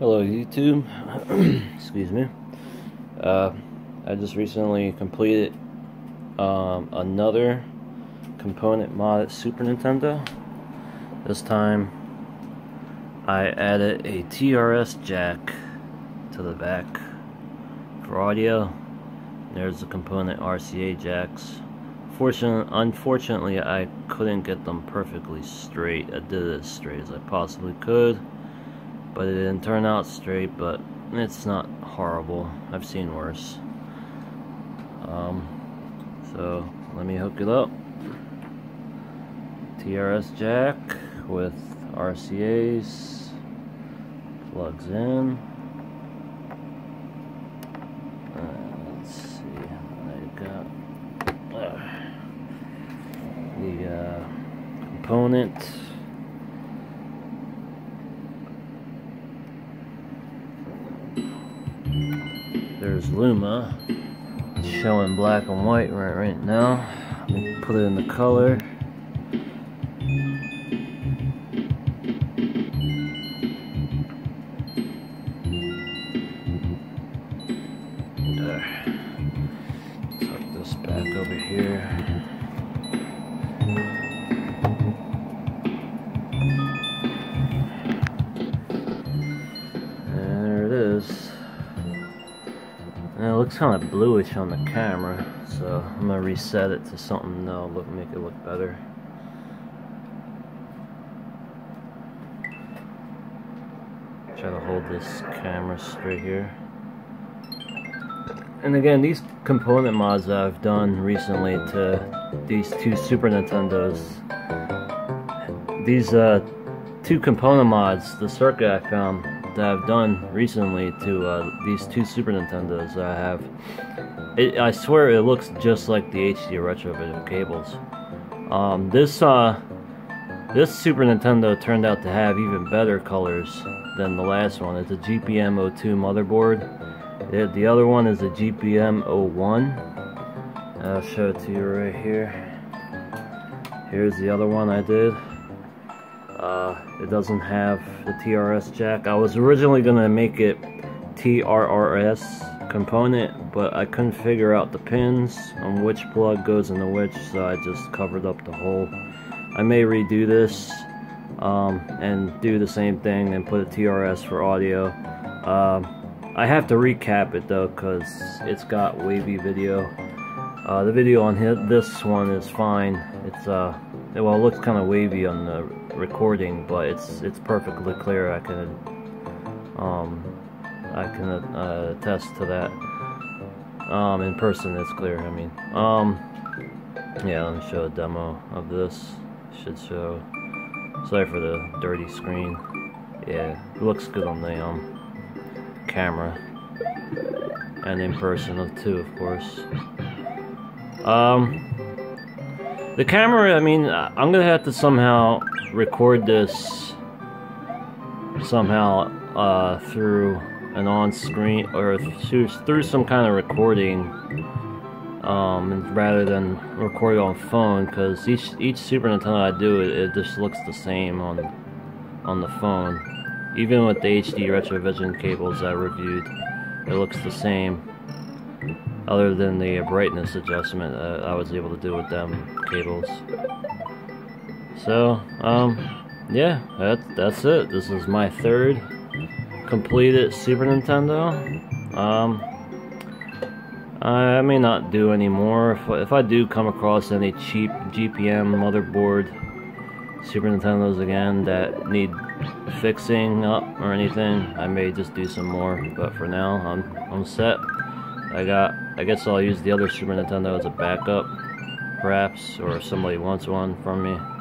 Hello YouTube, excuse me. Uh, I just recently completed um, another component mod at Super Nintendo. This time I added a TRS jack to the back for audio. There's the component RCA jacks. Fortunately, unfortunately, I couldn't get them perfectly straight. I did it as straight as I possibly could but it didn't turn out straight but it's not horrible. I've seen worse. Um, so let me hook it up. TRS jack with RCA's plugs in. Uh, let's see I got uh, the uh, component Luma showing black and white right right now. Put it in the color. Looks kind of bluish on the camera, so I'm gonna reset it to something that'll look make it look better. Try to hold this camera straight here. And again, these component mods I've done recently to these two Super Nintendos, these uh, two component mods, the circuit I found, that I've done recently to uh, these two Super Nintendos I have. It, I swear it looks just like the HD retrovision cables. Um, this uh, this Super Nintendo turned out to have even better colors than the last one. It's a GPM02 motherboard. It, the other one is a GPM01. I'll show it to you right here. Here's the other one I did. Uh, it doesn't have the TRS jack. I was originally going to make it TRRS component, but I couldn't figure out the pins on which plug goes into which, so I just covered up the hole. I may redo this um, and do the same thing and put a TRS for audio. Uh, I have to recap it though, because it's got wavy video. Uh, the video on this one is fine. It's uh, well, it looks kind of wavy on the recording, but it's it's perfectly clear. I can um I can uh, attest to that. Um, in person, it's clear. I mean, um, yeah. Let me show a demo of this. Should show. Sorry for the dirty screen. Yeah, it looks good on the um camera and in person too, of course. Um, the camera, I mean, I'm gonna have to somehow record this somehow uh, through an on-screen or through, through some kind of recording um, rather than record on phone because each each Super Nintendo I do it, it just looks the same on on the phone even with the HD Retrovision cables I reviewed it looks the same other than the brightness adjustment uh, I was able to do with them cables. So, um, yeah, that, that's it. This is my third completed Super Nintendo. Um, I may not do any more. If, if I do come across any cheap GPM motherboard Super Nintendos again that need fixing up or anything, I may just do some more. But for now, I'm, I'm set. I got, I guess I'll use the other Super Nintendo as a backup, perhaps, or if somebody wants one from me,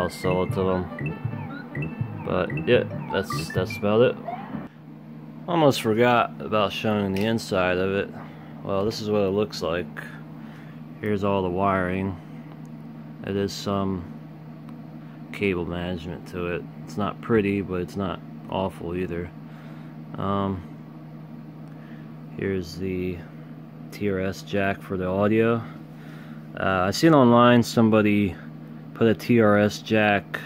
I'll sell it to them. But yeah, that's that's about it. Almost forgot about showing the inside of it. Well, this is what it looks like. Here's all the wiring. It is some cable management to it. It's not pretty, but it's not awful either. Um, Here's the TRS jack for the audio. Uh, I seen online somebody put a TRS jack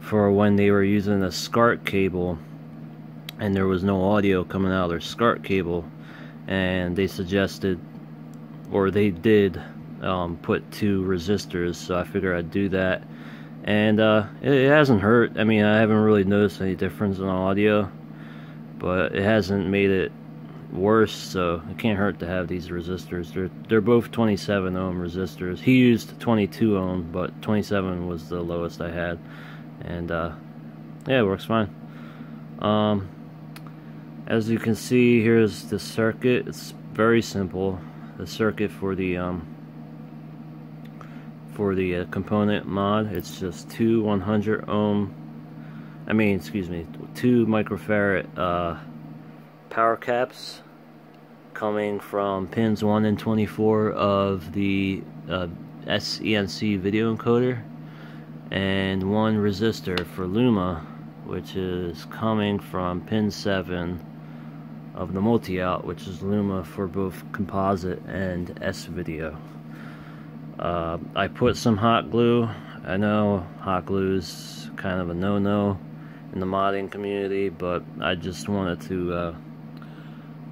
for when they were using a SCART cable and there was no audio coming out of their SCART cable and they suggested or they did um, put two resistors so I figured I'd do that. And uh, it, it, hasn't hurt. I mean I haven't really noticed any difference in audio but it hasn't made it worse so it can't hurt to have these resistors. They're they're both 27 ohm resistors. He used 22 ohm but 27 was the lowest I had. And uh, yeah it works fine. Um, as you can see here's the circuit. It's very simple. The circuit for the um, for the uh, component mod it's just two 100 ohm I mean excuse me two microfarad uh, power caps coming from pins 1 and 24 of the uh, SENC video encoder and one resistor for Luma which is coming from pin 7 of the multi-out which is Luma for both composite and S-video. Uh, I put some hot glue. I know hot glue is kind of a no-no in the modding community but I just wanted to uh,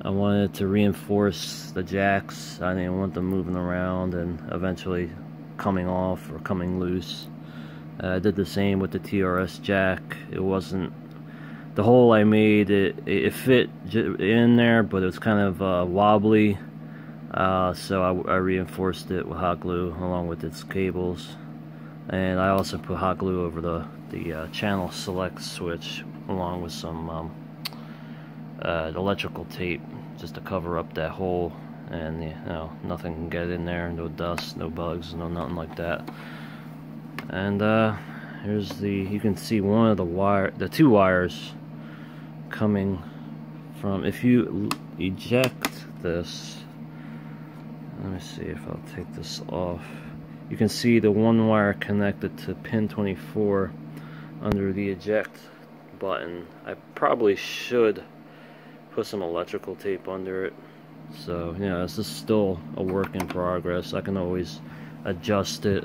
I wanted to reinforce the jacks. I didn't want them moving around and eventually coming off or coming loose. Uh, I did the same with the TRS jack. It wasn't the hole I made. It it fit in there, but it was kind of uh, wobbly. Uh, so I, I, reinforced it with hot glue along with its cables, and I also put hot glue over the the uh, channel select switch along with some um, uh, electrical tape just to cover up that hole and you know nothing can get in there no dust no bugs no nothing like that. And uh, here's the you can see one of the wire the two wires coming from if you eject this let me see if I'll take this off. You can see the one wire connected to pin 24 under the eject button. I probably should put some electrical tape under it. So, yeah, this is still a work in progress. I can always adjust it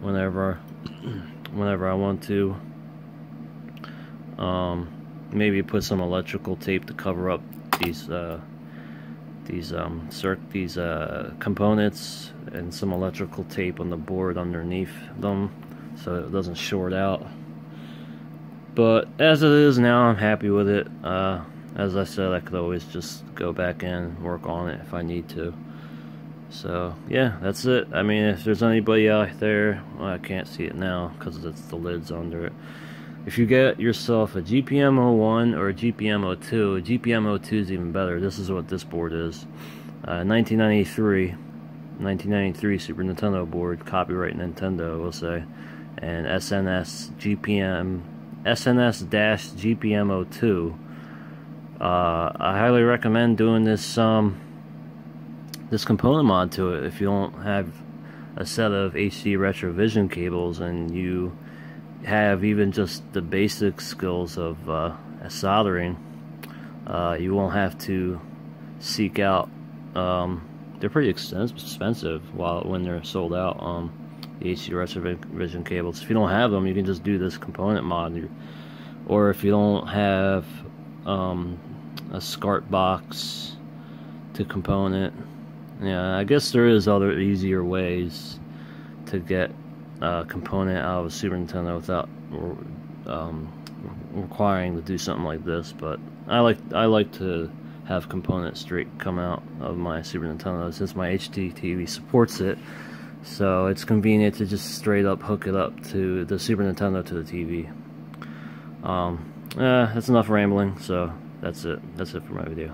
whenever whenever I want to. Um, maybe put some electrical tape to cover up these uh, these um, circ these uh, components and some electrical tape on the board underneath them so it doesn't short out. But as it is now, I'm happy with it. Uh, as I said, I could always just go back in work on it if I need to. So, yeah, that's it. I mean, if there's anybody out there, well, I can't see it now because it's the lids under it. If you get yourself a GPM01 or a GPM02, a GPM02 is even better. This is what this board is. Uh, 1993, 1993 Super Nintendo board, copyright Nintendo, we'll say. And SNS GPM, SNS-GPM02 uh, I highly recommend doing this um, this component mod to it if you don't have a set of HD Retrovision cables and you have even just the basic skills of uh, soldering. Uh, you won't have to seek out. Um, they're pretty expensive while when they're sold out. Um, the HD Retrovision cables. If you don't have them, you can just do this component mod. Or if you don't have um, a SCART box to component. Yeah, I guess there is other easier ways to get a component out of a Super Nintendo without um, requiring to do something like this. But I like I like to have components straight come out of my Super Nintendo since my HDTV supports it. So it's convenient to just straight up hook it up to the Super Nintendo to the TV. Um, uh, that's enough rambling, so that's it. That's it for my video.